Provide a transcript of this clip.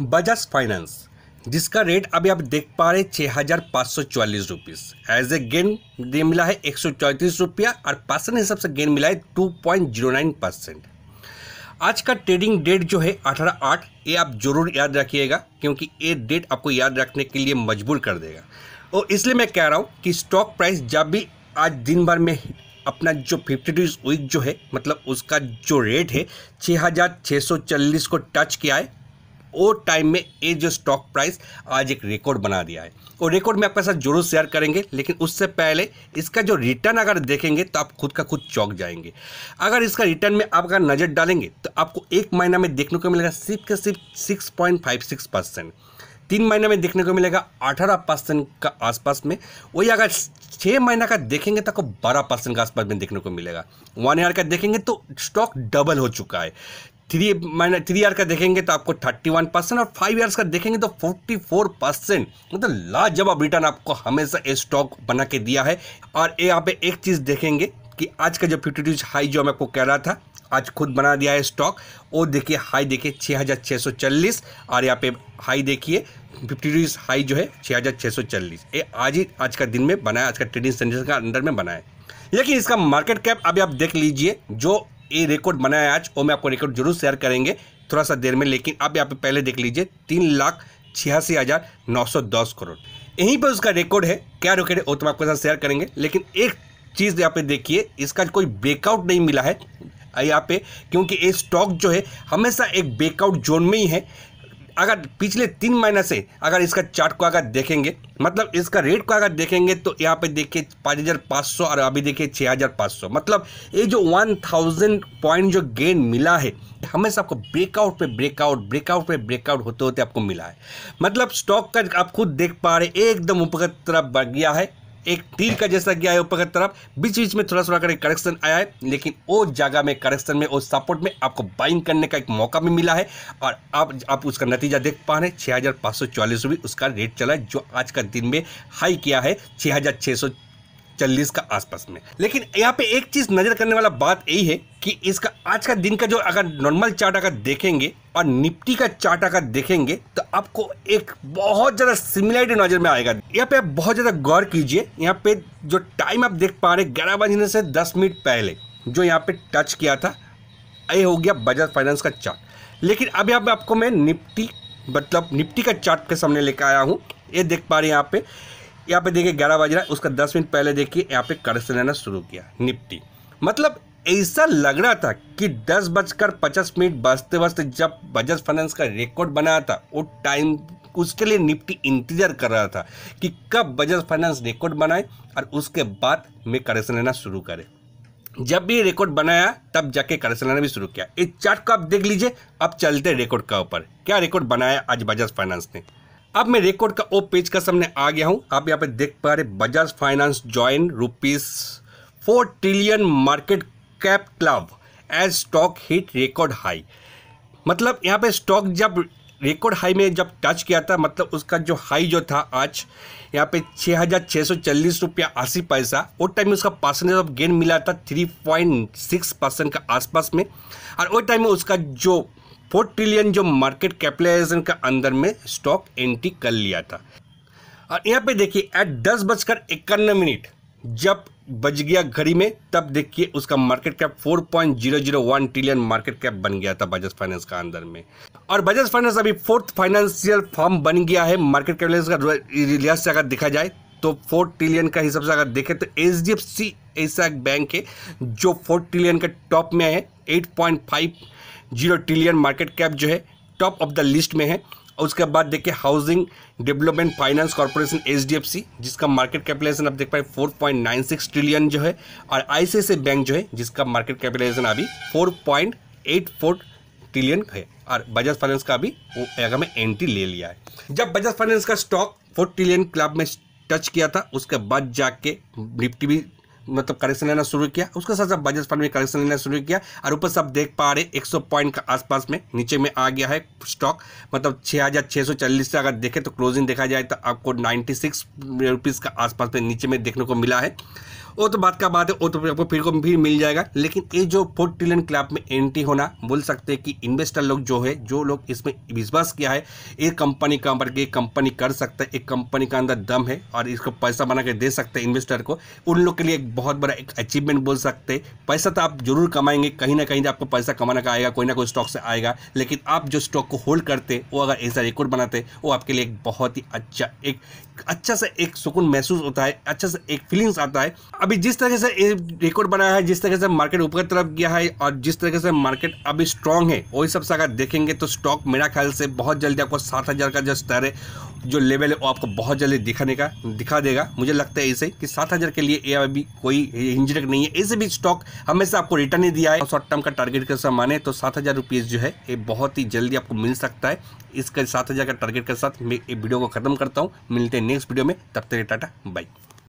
Bajaj finance जिसका rate अभी आप देख पा रहे छः हज़ार पाँच सौ चौवालीस रुपीज़ एज ए गेन मिला है एक सौ चौंतीस रुपया और परसेंट हिसाब से गेन मिला है two point zero nine percent आज का ट्रेडिंग डेट जो है अठारह आठ, ये आप ज़रूर याद रखिएगा, क्योंकि ये डेट आपको याद रखने के लिए मजबूर कर देगा. और इसलिए मैं कह रहा हूँ कि स्टॉक प्राइस जब भी आज दिन भर में अपना जो फिफ्टी टू वीक जो है मतलब उसका जो रेट है छः हज़ार छः सौ चालीस को टच किया है वो टाइम में ये जो स्टॉक प्राइस आज एक रिकॉर्ड बना दिया है। और रिकॉर्ड में आपके साथ ज़रूर शेयर करेंगे, लेकिन उससे पहले इसका जो रिटर्न अगर देखेंगे तो आप खुद का खुद चौक जाएँगे। अगर इसका रिटर्न में आप अगर नज़र डालेंगे तो आपको एक महीना में देखने को मिलेगा सिर्फ़ के सिर्फ़ six point five six percent तीन महीने में देखने को मिलेगा अठारह परसेंट का आसपास में। वही अगर छः महीना का देखेंगे तो आपको बारह परसेंट का आसपास में देखने को मिलेगा। वन ईयर का देखेंगे तो स्टॉक डबल हो चुका है। थ्री महीने थ्री ईयर का देखेंगे तो आपको थर्टी वन परसेंट और फाइव ईयर्स का देखेंगे तो फोर्टी फोर परसेंट मतलब लाजवाब रिटर्न आपको हमेशा ये स्टॉक बना के दिया है। और यहाँ पे एक चीज़ देखेंगे कि आज का जो फिफ्टी हाई जो मैं आपको कह रहा था, आज खुद बना दिया है स्टॉक वो देखिए हाई देखिए छः हज़ार छः सौ चालीस और यहाँ पे हाई देखिए फिफ्टी टू हाई जो है छः हज़ार छः सौ चालीस। ये आज ही, आज का दिन में बनाया, आज का ट्रेडिंग सेंटर का अंडर में बनाया लेकिन इसका मार्केट कैप अभी आप देख लीजिए, जो ये रिकॉर्ड बनाया आज, और मैं आपको रिकॉर्ड ज़रूर शेयर करेंगे थोड़ा सा देर में, लेकिन अब यहाँ पे पहले देख लीजिए, तीन लाख छियासी हज़ार नौ सौ दस करोड़। यहीं पर उसका रिकॉर्ड है, क्या रिकॉर्ड है, वो तो आपके साथ शेयर करेंगे, लेकिन एक चीज़ यहाँ पे देखिए, इसका कोई ब्रेकआउट नहीं मिला है यहाँ पे, क्योंकि ये स्टॉक जो है, हमेशा एक ब्रेकआउट जोन में ही है। अगर पिछले तीन महीने से अगर इसका चार्ट को अगर देखेंगे मतलब इसका रेट को अगर देखेंगे तो यहाँ पे देखिए पाँच हज़ार पाँच सौ और अभी देखिए छः हज़ार पाँच सौ। मतलब ये जो वन थाउज़ेंड पॉइंट जो गेन मिला है, हमेशा आपको ब्रेकआउट पे ब्रेकआउट ब्रेकआउट पे ब्रेकआउट होते होते आपको मिला है। मतलब स्टॉक का आप खुद देख पा रहे एकदम ऊपर तरफ़ बढ़ गया है। एक तीर का जैसा गया है ऊपर की तरफ़। बीच बीच में थोड़ा थोड़ा करके करेक्शन आया है, लेकिन वो जगह में करेक्शन में उस सपोर्ट में आपको बाइंग करने का एक मौका भी मिला है। और अब आप उसका नतीजा देख पा रहे हैं छः रुपये उसका रेट चला है, जो आज का दिन में हाई किया है छः हज़ार छः सौ चालीस का आसपास में। लेकिन यहाँ पे एक चीज़ नज़र करने वाला बात यही है कि इसका आज का दिन का जो अगर नॉर्मल चार्ट अगर देखेंगे और निफ्टी का चार्ट अगर देखेंगे तो आपको एक बहुत ज़्यादा सिमिलरिटी नज़र में आएगा। यहाँ पे आप बहुत ज़्यादा गौर कीजिए, यहाँ पे जो टाइम आप देख पा रहे ग्यारह बजने से दस मिनट पहले, जो यहाँ पे टच किया था, ये हो गया बजाज फाइनेंस का चार्ट लेकिन अब यहाँ पे आपको मैं निफ्टी मतलब निफ्टी का चार्ट के सामने लेकर आया हूँ। ये देख पा रहे हैं यहाँ पे यहाँ पे देखिए ग्यारह बज रहा है, उसका दस मिनट पहले देखिए यहाँ पे करेक्शन लेना शुरू किया निफ्टी मतलब ऐसा लग रहा था कि दस बजकर पचास मिनट बजते बजते जब बजाज फाइनेंस का रिकॉर्ड बनाया था, वो टाइम उसके लिए निफ्टी इंतज़ार कर रहा था कि कब बजाज फाइनेंस रिकॉर्ड बनाए और उसके बाद में करेक्शन लेना शुरू करे। जब भी रिकॉर्ड बनाया, तब जाके करेक्शन लेना भी शुरू किया। इस चार्ट को आप देख लीजिए, अब चलते रिकॉर्ड का ऊपर। क्या रिकॉर्ड बनाया आज बजाज फाइनेंस ने? अब मैं रिकॉर्ड का ओ पेज का सामने आ गया हूँ। आप यहाँ पे देख पा रहे Bajaj finance join rupees four trillion market cap club as stock hit record high मतलब यहाँ पे स्टॉक जब रिकॉर्ड हाई में जब टच किया था मतलब उसका जो हाई जो था आज, यहाँ पे छः हज़ार छः सौ चालीस रुपया अस्सी पैसा वो टाइम में उसका परसेंटेज ऑफ़ गेन मिला था थ्री पॉइंट सिक्स परसेंट का आसपास में। और वो टाइम में उसका जो फोर ट्रिलियन जो मार्केट कैपिटलाइजेशन का अंदर में स्टॉक एंट्री कर लिया था। और यहाँ पे देखिए एट दस बजकर इक्यानवे मिनट, जब बज गया घड़ी में, तब देखिए उसका market cap 4.001 trillion market cap बन गया था बजाज फाइनेंस का अंदर में। और बजाज फाइनेंस अभी फोर्थ फाइनेंशियल फर्म बन गया है मार्केट कैपिटलाइजेशन का। लिहाज से अगर देखा जाए तो फोर ट्रिलियन का हिसाब से अगर देखें तो एच डी एफ़ सी ऐसा बैंक है जो फोर ट्रिलियन के टॉप में है eight point five zero trillion market cap जो है टॉप ऑफ़ द लिस्ट में है। और उसके बाद देखिए housing development finance corporation H जिसका मार्केट कैपिटलाइजेशन आप देख पाए 4.96 ट्रिलियन जो है। और आई बैंक जो है, जिसका मार्केट कैपिटलाइजेशन अभी 4.84 ट्रिलियन है। और बजाज फाइनेंस का भी वो जगह में एंट्री ले लिया है। जब बजाज फाइनेंस का स्टॉक फोर ट्रिलियन क्लब में टच किया था, उसके बाद जाके निफ्टी भी मतलब करेक्शन लेना शुरू किया। उसके साथ साथ बजट फंड में करेक्शन लेना शुरू किया और ऊपर से आप देख पा रहे 100 पॉइंट का आसपास में नीचे में आ गया है स्टॉक मतलब छः हज़ार छः सौ चालीस से अगर देखें तो क्लोजिंग देखा जाए तो आपको नाइन्टी सिक्स का आसपास में नीचे में देखने को मिला है। वो तो बात का बात है, वो तो आपको फिर को भी मिल जाएगा। लेकिन ये जो फोर ट्रिलियन क्लब में एंट्री होना, बोल सकते हैं कि इन्वेस्टर लोग जो है, जो लोग इसमें विश्वास किया है, एक कंपनी का एक कंपनी कर सकता है, एक कंपनी का अंदर दम है और इसको पैसा बना के दे सकते हैं इन्वेस्टर को। उन लोग के लिए एक बहुत बड़ा एक अचीवमेंट बोल सकते हैं। पैसा तो आप ज़रूर कमाएँगे, कहीं ना कहीं आपको पैसा कमाने का आएगा, कोई ना कोई स्टॉक से आएगा। लेकिन आप जो स्टॉक को होल्ड करते वो अगर ऐसा रिकॉर्ड बनाते वो आपके लिए एक बहुत ही अच्छा एक अच्छा सा एक सुकून महसूस होता है अच्छा सा एक फीलिंग्स आता है। अभी जिस तरह से रिकॉर्ड बनाया है, जिस तरह से मार्केट ऊपर तरफ़ गया है और जिस तरह से मार्केट अभी स्ट्रांग है, वही सबसे अगर देखेंगे तो स्टॉक मेरा ख्याल से बहुत जल्दी आपको सात हज़ार का जो स्तर है, जो लेवल है, वो आपको बहुत जल्दी दिखाने का, दिखा देगा। मुझे लगता है ऐसे कि सात हज़ार के लिए ये अभी कोई हिंजरक नहीं है। ऐसे भी स्टॉक हमेशा आपको रिटर्न ही दिया है। शॉर्ट टर्म का टारगेट के साथ माने तो सात हज़ार रुपीज़ जो है, ये बहुत ही जल्दी आपको मिल सकता है। इसके सात हज़ार का टारगेट के साथ मैं ये वीडियो को खत्म करता हूँ। मिलते हैं नेक्स्ट वीडियो में। तब तक टाटा बाई